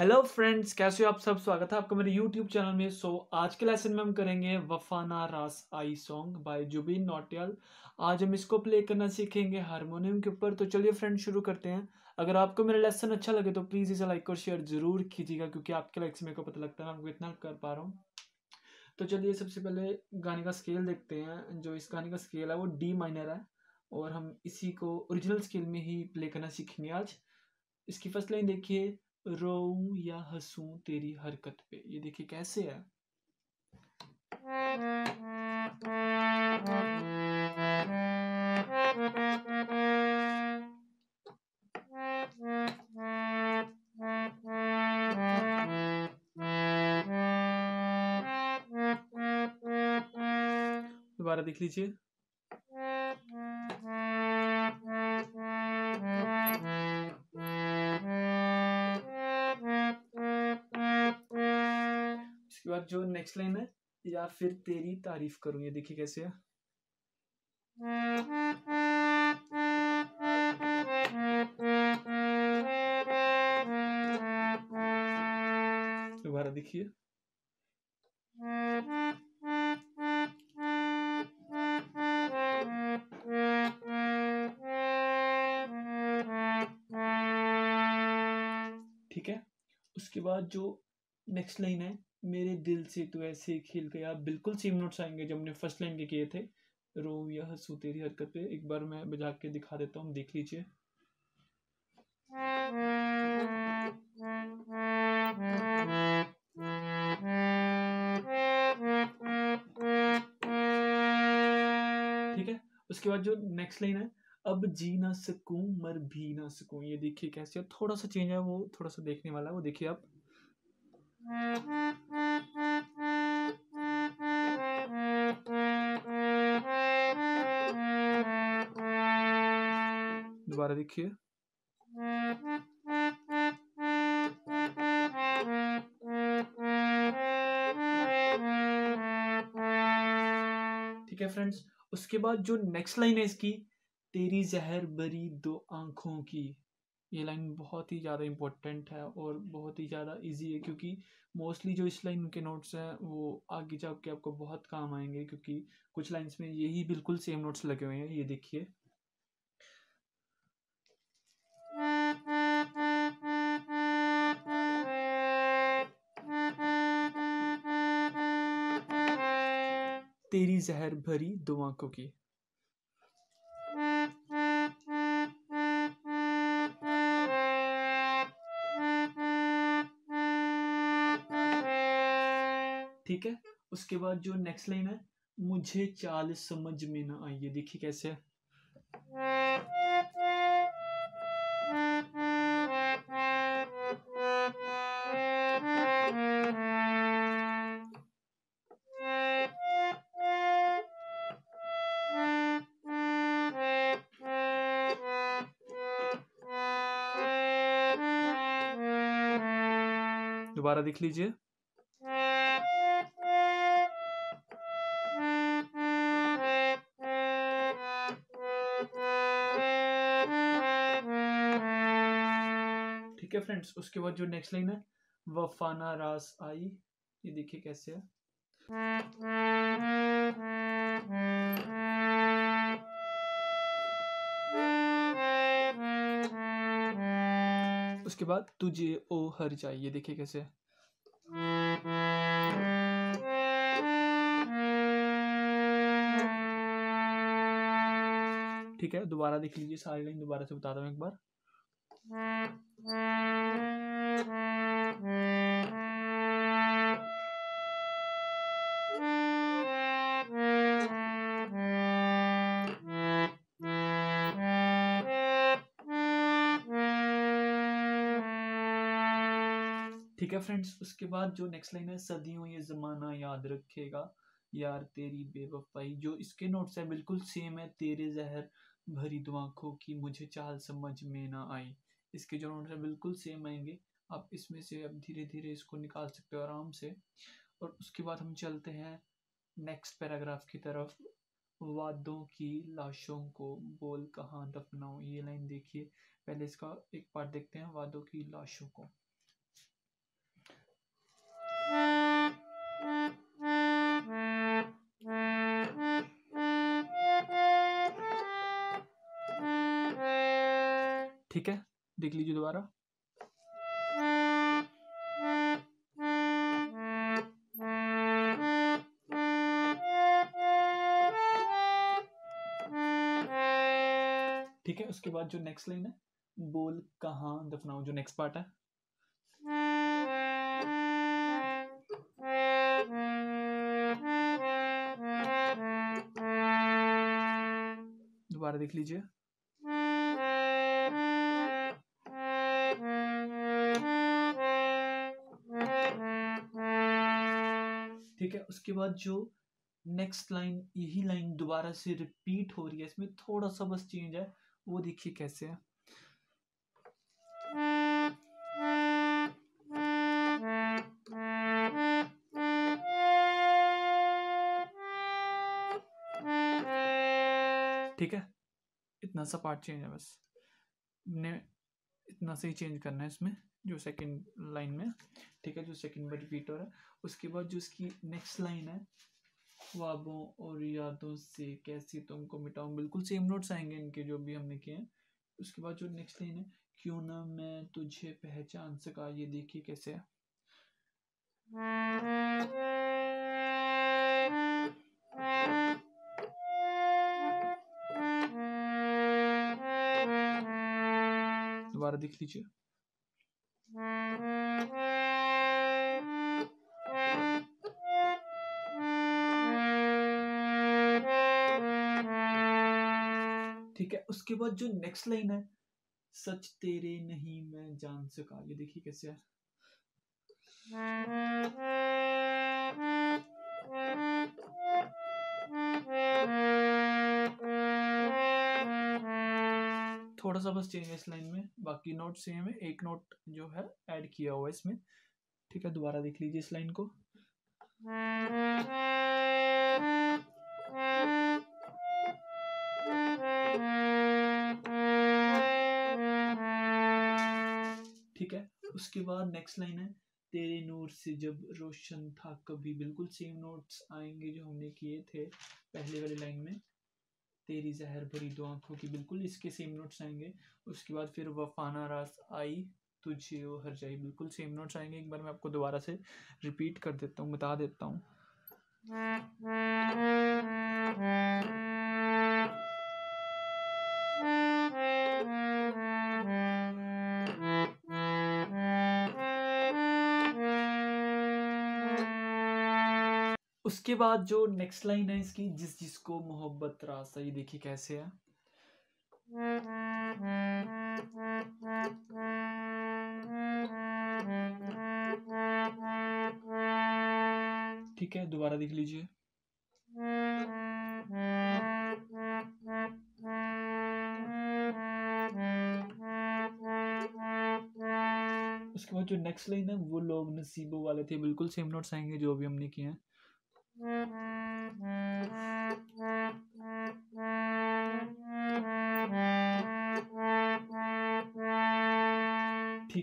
Hello friends कैसे हो आप सब? स्वागत है आपका मेरे यूट्यूब चैनल में। सो so, आज के लेसन में हम करेंगे वफाना रास आई सॉन्ग बाय जुबिन नोटियाल। आज हम इसको प्ले करना सीखेंगे हारमोनियम के ऊपर। तो चलिए फ्रेंड्स शुरू करते हैं। अगर आपको मेरा लेसन अच्छा लगे तो प्लीज़ इसे लाइक और शेयर ज़रूर कीजिएगा क्योंकि आपके लाइक से मेरे को पता लगता है मैं इतना कर पा रहा हूँ। तो चलिए सबसे पहले गाने का स्केल देखते हैं। जो इस गाने का स्केल है वो डी माइनर है और हम इसी को ओरिजिनल स्केल में ही प्ले करना सीखेंगे आज। इसकी फ़र्स्ट लाइन देखिए। रो या हंसूं तेरी हरकत पे? ये देखिए कैसे है। दोबारा देख लीजिए। बाद जो नेक्स्ट लाइन है, या फिर तेरी तारीफ़ करूँ, ये देखिए कैसे है। दोबारा देखिए। ठीक है, उसके बाद जो नेक्स्ट लाइन है मेरे दिल से तो ऐसे खिल गया। बिल्कुल सेम नोट्स आएँगे जो हमने फ़र्स्ट लाइन के किए थे। रो या हंसू तेरी हरकत पे। एक बार मैं बजा के दिखा देता हूँ। देख लीजिए। ठीक है? उसके बाद जो नेक्स्ट लाइन है। अब जी ना सकूँ, मर भी ना सकूँ। ये देखिए कैसे थोड़ा सा चेंज है वो, थोड़ा सा देखने वाला है। वो देखिए आप। दोबारा देखिए। ठीक है फ्रेंड्स उसके बाद जो नेक्स्ट लाइन है इसकी, तेरी जहर बरी दो आँखों की। ये लाइन बहुत ही ज़्यादा इम्पोर्टेंट है और बहुत ही ज़्यादा इजी है क्योंकि मोस्टली जो इस लाइन के नोट्स हैं, वो आगे जाके आपको बहुत काम आएँगे क्योंकि कुछ लाइंस में यही बिल्कुल सेम नोट्स लगे हुए हैं, ये देखिए। तेरी जहर भरी दो आँखों की। ठीक है? उसके बाद जो नेक्स्ट लाइन है, मुझे चाल समझ में ना आई ये देखिए कैसे है। दोबारा देख लीजिए। फ्रेंड्स उसके बाद जो नेक्स्ट लाइन है वफाना रास आई। ये देखिए कैसे है। उसके बाद तुझे ओ हर जाए ये देखिए कैसे है। ठीक है, दोबारा देख लीजिए सारी लाइन दोबारा से बताता हूँ एक बार। ठीक है फ्रेंड्स उसके बाद जो नेक्स्ट लाइन है, सदियों ये ज़माना याद रखेगा। यार तेरी बेवफाई, जो इसके नोट्स है, बिल्कुल सेम है, तेरे जहर भरी दो आँखों की मुझे चाल समझ में ना आई। इसके जो नोट्स हैं, बिल्कुल सेम आएँगे। आप इसमें से आप धीरे धीरे इसको निकाल सकते हो आराम से। और उसके बाद हम चलते हैं नेक्स्ट पैराग्राफ की तरफ़। वादों की लाशों को बोल कहाँ दफनाओ ये लाइन देखिए। पहले इसका एक पार्ट देखते हैं, वादों की लाशों को। ठीक है? देख लीजिए दोबारा। ठीक है, उसके बाद जो नेक्स्ट लाइन है, बोल, कहाँ दफनाऊ जो नेक्स्ट पार्ट है। दोबारा देख लीजिए। उसके बाद जो नेक्स्ट लाइन यही लाइन दोबारा से रिपीट हो रही है, इसमें थोड़ा सा बस चेंज है, वो देखिए कैसे है। ठीक है? इतना सा पार्ट चेंज है बस। ने इतना से ही चेंज करना है इसमें। जो सेकंड लाइन में ठीक है, जो सेकंड में रिपीट हो रहा है, उसके बाद जो इसकी नेक्स्ट लाइन है, ख्वाबों और यादों से कैसे तुमको मिटाऊं, बिल्कुल सेम नोट्स आएँगे इनके जो भी हमने किए हैं। उसके बाद जो नेक्स्ट लाइन है, क्यों ना मैं तुझे पहचान सका, ये देखिए कैसे है। दोबारा देख लीजिए। ठीक है, उसके बाद जो नेक्स्ट लाइन है, सच तेरे नहीं मैं जान सका। ये देखिए कैसे है। थोड़ा सा बस चेंज है इस लाइन में, बाकी नोट सेम है। एक नोट जो है ऐड किया हुआ है इसमें। ठीक है, दोबारा देख लीजिए इस लाइन को। ठीक है? उसके बाद नेक्स्ट लाइन है, तेरे नूर से जब रोशन था कभी बिल्कुल सेम नोट्स आएँगे जो हमने किए थे पहले वाली लाइन में। तेरी जहर भरी दो आँखों की बिल्कुल इसके सेम नोट्स आएँगे। उसके बाद फिर वफाना रास आई, तुझे वो हर जाई, बिल्कुल सेम नोट्स आएँगे। एक बार मैं आपको दोबारा से रिपीट कर देता हूँ, बता देता हूँ। उसके बाद जो नेक्स्ट लाइन है इसकी, जिस जिसको मोहब्बत रास्ता, ये देखिए कैसे है। ठीक है, दोबारा देख लीजिए। उसके बाद जो नेक्स्ट लाइन है, वो लोग नसीबों वाले थे। बिल्कुल सेम नोट्स आएँगे जो भी हमने किए हैं। ठीक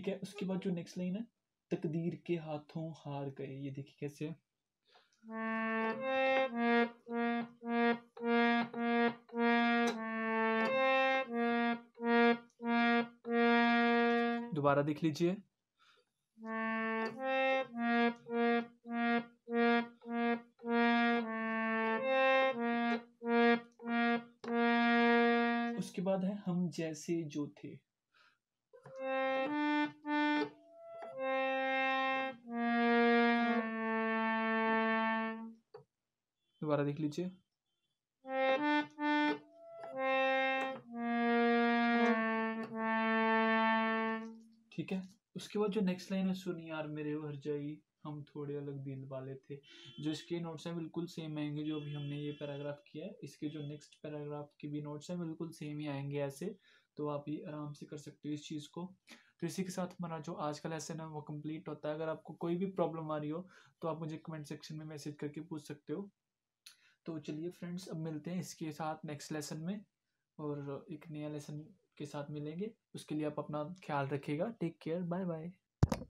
है, उसके बाद जो नेक्स्ट लाइन है, तकदीर के हाथों हार गए। ये देखिए कैसे। है दोबारा देख लीजिए। उसके बाद है हम जैसे जो थे। दोबारा देख लीजिए। ठीक है, उसके बाद जो नेक्स्ट लाइन है, सुन यार मेरे हर जाई हम थोड़े अलग दिल वाले थे। जो इसके नोट्स हैं बिल्कुल सेम आएँगे, जो अभी हमने ये पैराग्राफ किया है। इसके जो नेक्स्ट पैराग्राफ के भी नोट्स हैं बिल्कुल सेम ही आएँगे ऐसे। तो आप ये आराम से कर सकते हो इस चीज़ को। तो इसी के साथ हमारा जो आज का लेसन है वो कंप्लीट होता है। अगर आपको कोई भी प्रॉब्लम आ रही हो तो आप मुझे कमेंट सेक्शन में मैसेज करके पूछ सकते हो। तो चलिए फ्रेंड्स अब मिलते हैं इसके साथ नेक्स्ट लेसन में। और एक नया लेसन के साथ मिलेंगे। उसके लिए आप अपना ख्याल रखिएगा। Take care bye bye